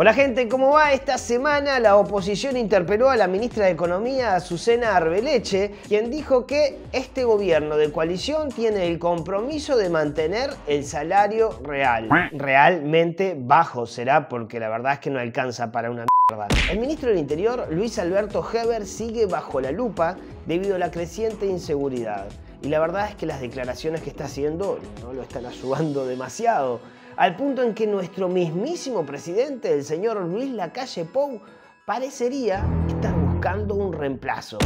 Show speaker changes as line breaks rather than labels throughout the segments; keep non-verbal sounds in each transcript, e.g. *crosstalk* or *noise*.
Hola gente, ¿cómo va? Esta semana la oposición interpeló a la ministra de Economía, Azucena Arbeleche, quien dijo que este gobierno de coalición tiene el compromiso de mantener el salario real. Realmente bajo será porque la verdad es que no alcanza para una mierda. El ministro del Interior, Luis Alberto Heber, sigue bajo la lupa debido a la creciente inseguridad. Y la verdad es que las declaraciones que está haciendo no lo están ayudando demasiado al punto en que nuestro mismísimo presidente, el señor Luis Lacalle Pou, parecería estar buscando un reemplazo.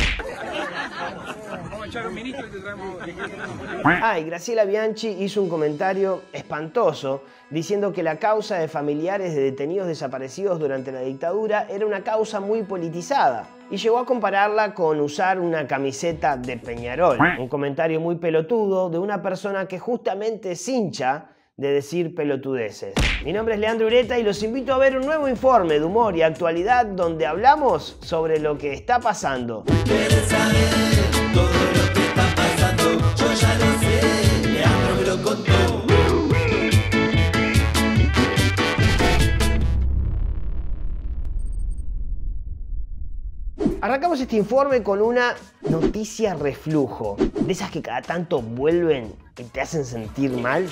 Ah, y Graciela Bianchi hizo un comentario espantoso diciendo que la causa de familiares de detenidos desaparecidos durante la dictadura era una causa muy politizada y llegó a compararla con usar una camiseta de Peñarol. Un comentario muy pelotudo de una persona que justamente es hincha de decir pelotudeces. Mi nombre es Leandro Ureta y los invito a ver un nuevo informe de humor y actualidad donde hablamos sobre lo que está pasando. Este informe con una noticia reflujo, de esas que cada tanto vuelven y te hacen sentir mal.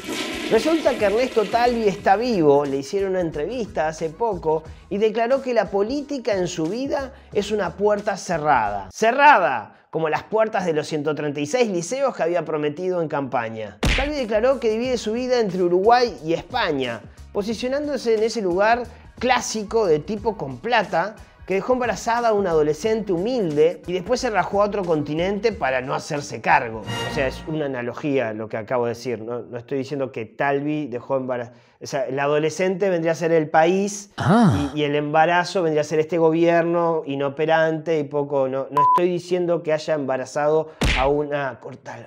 Resulta que Ernesto Talvi está vivo, le hicieron una entrevista hace poco y declaró que la política en su vida es una puerta cerrada. Cerrada, como las puertas de los 136 liceos que había prometido en campaña. Talvi declaró que divide su vida entre Uruguay y España, posicionándose en ese lugar clásico de tipo con plata que dejó embarazada a una adolescente humilde y después se rajó a otro continente para no hacerse cargo. O sea, es una analogía lo que acabo de decir, no, estoy diciendo que Talvi dejó embarazada. O sea, el adolescente vendría a ser el país ah. y, el embarazo vendría a ser este gobierno inoperante y poco... No, no estoy diciendo que haya embarazado a una... Corta,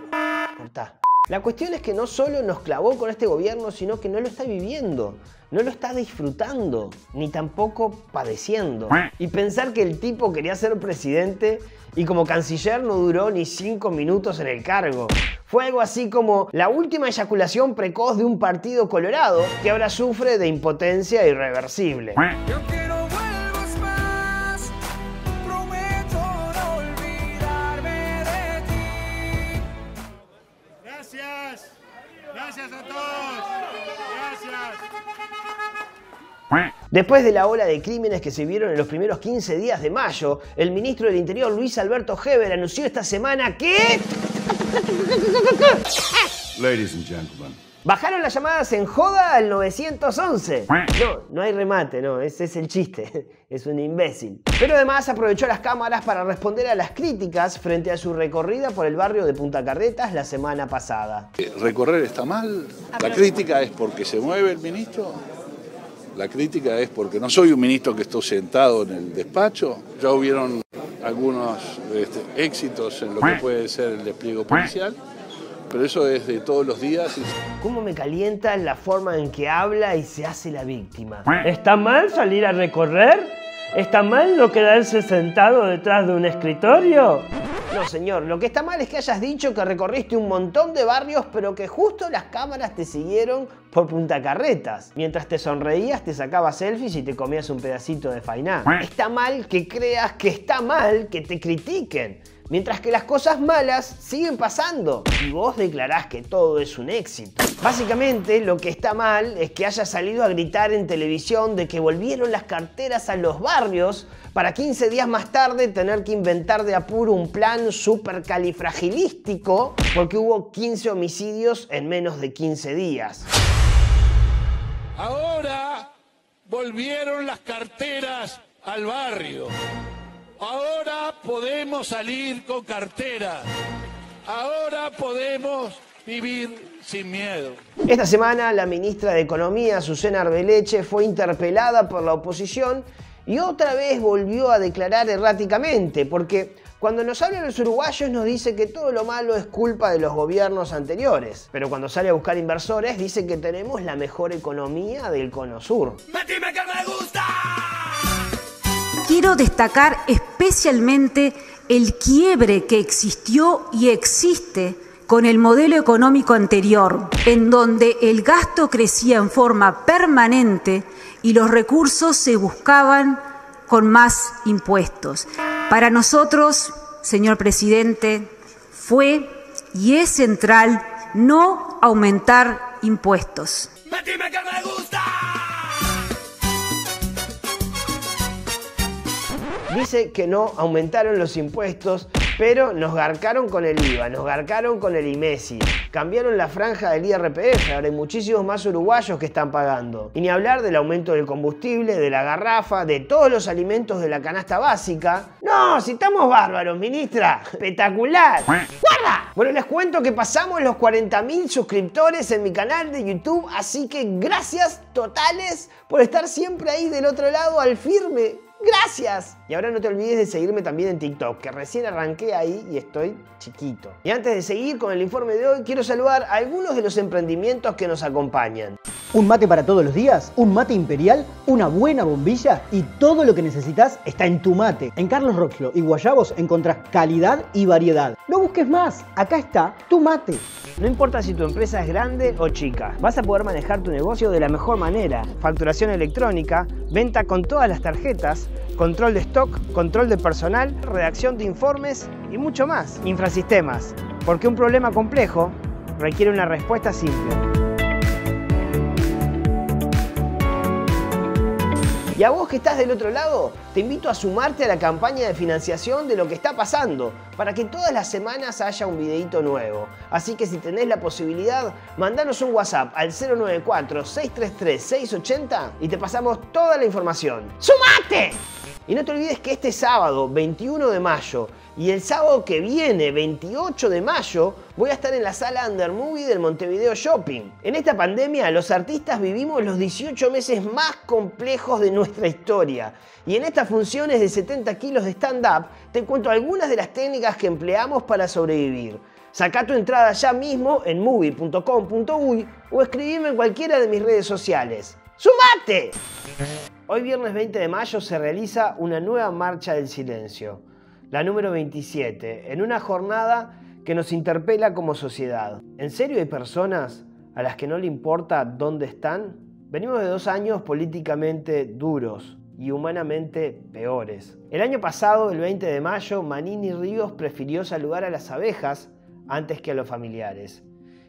corta. La cuestión es que no solo nos clavó con este gobierno, sino que no lo está viviendo, no lo está disfrutando, ni tampoco padeciendo. Y pensar que el tipo quería ser presidente y como canciller no duró ni cinco minutos en el cargo. Fue algo así como la última eyaculación precoz de un partido colorado que ahora sufre de impotencia irreversible. Después de la ola de crímenes que se vieron en los primeros 15 días de mayo, el ministro del Interior Luis Alberto Heber anunció esta semana que... Ladies and gentlemen. Bajaron las llamadas en joda al 911. No, no hay remate, no, ese es el chiste. *laughs* Es un imbécil. Pero además aprovechó las cámaras para responder a las críticas frente a su recorrida por el barrio de Punta Carretas la semana pasada.
Recorrer está mal. La crítica es porque se mueve el ministro. La crítica es porque no soy un ministro que esté sentado en el despacho. Ya hubieron algunos este, éxitos en lo que puede ser el despliegue policial, pero eso es de todos los días.
¿Cómo me calienta la forma en que habla y se hace la víctima? ¿Está mal salir a recorrer? ¿Está mal no quedarse sentado detrás de un escritorio? No, señor, lo que está mal es que hayas dicho que recorriste un montón de barrios, pero que justo las cámaras te siguieron por Punta Carretas. Mientras te sonreías, te sacabas selfies y te comías un pedacito de fainá. Está mal que creas que está mal que te critiquen. Mientras que las cosas malas siguen pasando y vos declarás que todo es un éxito. Básicamente lo que está mal es que haya salido a gritar en televisión de que volvieron las carteras a los barrios para 15 días más tarde tener que inventar de apuro un plan califragilístico porque hubo 15 homicidios en menos de 15 días.
Ahora volvieron las carteras al barrio. Ahora podemos salir con cartera. Ahora podemos vivir sin miedo.
Esta semana la ministra de Economía, Susana Arbeleche, fue interpelada por la oposición y otra vez volvió a declarar erráticamente, porque cuando nos hablan los uruguayos nos dice que todo lo malo es culpa de los gobiernos anteriores, pero cuando sale a buscar inversores dice que tenemos la mejor economía del cono sur. que me gusta!
quiero destacar especialmente el quiebre que existió y existe con el modelo económico anterior, en donde el gasto crecía en forma permanente y los recursos se buscaban con más impuestos. Para nosotros, señor presidente, fue y es central no aumentar impuestos.
Dice que no aumentaron los impuestos, pero nos garcaron con el IVA, nos garcaron con el IMESI, cambiaron la franja del IRPF, ahora hay muchísimos más uruguayos que están pagando. Y ni hablar del aumento del combustible, de la garrafa, de todos los alimentos de la canasta básica. No, si estamos bárbaros, ministra. Espectacular. ¡Guarda! Bueno, les cuento que pasamos los 40.000 suscriptores en mi canal de YouTube, así que gracias totales por estar siempre ahí del otro lado al firme. ¡Gracias! Y ahora no te olvides de seguirme también en TikTok, que recién arranqué ahí y estoy chiquito. Y antes de seguir con el informe de hoy, quiero saludar a algunos de los emprendimientos que nos acompañan.
Un mate para todos los días, un mate imperial, una buena bombilla y todo lo que necesitas está en tu mate. En Carlos Roxlo y Guayabos encontrás calidad y variedad. No busques más, acá está tu mate.
No importa si tu empresa es grande o chica, vas a poder manejar tu negocio de la mejor manera. Facturación electrónica, venta con todas las tarjetas, control de stock, control de personal, redacción de informes y mucho más. Infrasistemas, porque un problema complejo requiere una respuesta simple. Y a vos que estás del otro lado, te invito a sumarte a la campaña de financiación de lo que está pasando, para que todas las semanas haya un videito nuevo. Así que si tenés la posibilidad, mandanos un WhatsApp al 094-633-680 y te pasamos toda la información. ¡Sumate! Y no te olvides que este sábado, 21 de mayo, y el sábado que viene, 28 de mayo, voy a estar en la sala Under Movie del Montevideo Shopping. En esta pandemia, los artistas vivimos los 18 meses más complejos de nuestra historia. Y en estas funciones de 70 kilos de stand-up, te cuento algunas de las técnicas que empleamos para sobrevivir. Saca tu entrada ya mismo en movie.com.uy o escribime en cualquiera de mis redes sociales. ¡Sumate! Hoy viernes 20 de mayo se realiza una nueva Marcha del Silencio la número 27, en una jornada que nos interpela como sociedad. ¿En serio hay personas a las que no le importa dónde están? Venimos de dos años políticamente duros y humanamente peores. El año pasado, el 20 de mayo, Manini Ríos prefirió saludar a las abejas antes que a los familiares.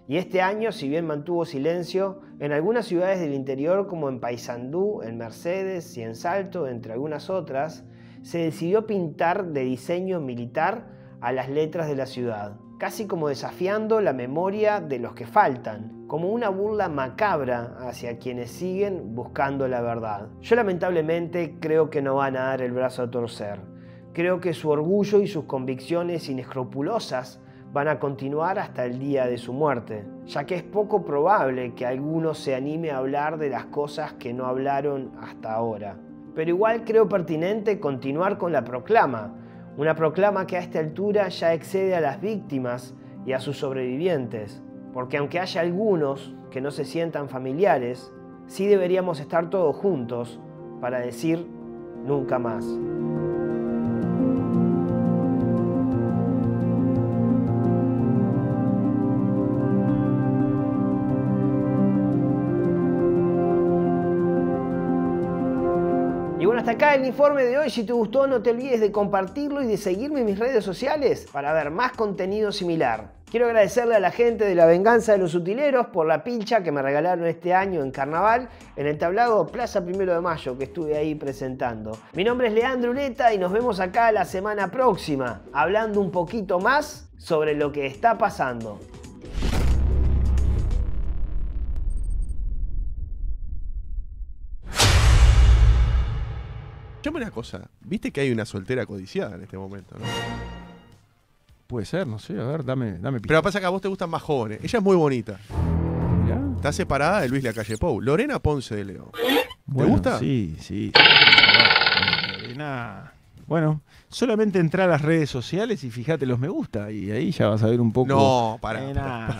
Y este año, si bien mantuvo silencio, en algunas ciudades del interior como en Paysandú, en Mercedes y en Salto, entre algunas otras, se decidió pintar de diseño militar a las letras de la ciudad, casi como desafiando la memoria de los que faltan, como una burla macabra hacia quienes siguen buscando la verdad. Yo lamentablemente creo que no van a dar el brazo a torcer. Creo que su orgullo y sus convicciones inescrupulosas van a continuar hasta el día de su muerte, ya que es poco probable que alguno se anime a hablar de las cosas que no hablaron hasta ahora pero igual creo pertinente continuar con la proclama, una proclama que a esta altura ya excede a las víctimas y a sus sobrevivientes, porque aunque haya algunos que no se sientan familiares, sí deberíamos estar todos juntos para decir nunca más. Hasta acá el informe de hoy. Si te gustó, no te olvides de compartirlo y de seguirme en mis redes sociales para ver más contenido similar. Quiero agradecerle a la gente de La Venganza de los Utileros por la pincha que me regalaron este año en Carnaval en el tablado Plaza Primero de Mayo que estuve ahí presentando. Mi nombre es Leandro Uleta y nos vemos acá la semana próxima hablando un poquito más sobre lo que está pasando.
Escuchame una cosa. Viste que hay una soltera codiciada en este momento, ¿no?
Puede ser, no sé. A ver, dame, dame
Pero pasa que a vos te gustan más jóvenes. Ella es muy bonita. Está separada de Luis Lacalle Pou. Lorena Ponce de León. ¿Te gusta?
Sí, sí. Lorena. Bueno, solamente entra a las redes sociales y fíjate los me gusta y ahí ya vas a ver un poco.
No, para.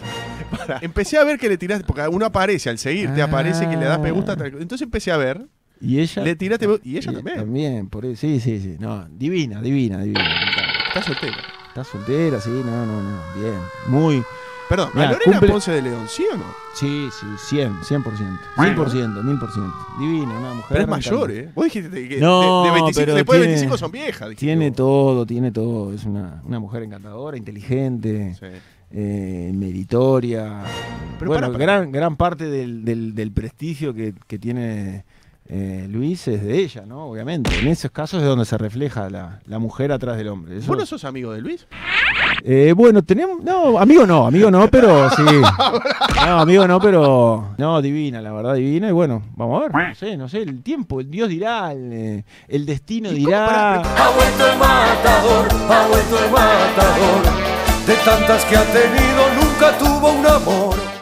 Empecé a ver que le tiraste, porque uno aparece al seguir, te aparece que le das me gusta. Ah. Entonces empecé a ver
y ella.
Le tiraste. Y ella también.
También, por eso. Sí, sí, sí. No, divina, divina, divina.
Está soltera.
¿Estás soltera? Sí, no, no, no. Bien. Muy.
Perdón, ¿a
Mirá,
Lorena
cumple-
Ponce de León, sí o no?
Sí, sí, 100, 100%. 100%, 1000%. Divina, una mujer.
Pero es mayor. ¿eh? Vos dijiste que
No,
de, de 25,
pero
después de
tiene-
25 son viejas. dijiste
Tiene todo, tiene todo. Es una, una mujer encantadora, inteligente,
Sí.
eh, meritoria.
Pero
bueno,
para, para.
Gran, gran parte del, del- del prestigio que, que tiene eh, Luis es de ella, ¿no? Obviamente. En esos casos es donde se refleja la, la mujer atrás del hombre. Eso-
¿Vos no sos amigo de Luis?
Eh, bueno, tenemos. No, amigo no, amigo no, pero sí. *laughs* No, amigo no, pero. No, divina, la verdad, divina. Y bueno, vamos a ver. No sé, no sé, el tiempo, el Dios dirá, el, el destino dirá.
Ha vuelto el matador, ha vuelto el matador. De tantas que ha tenido, nunca tuvo un amor.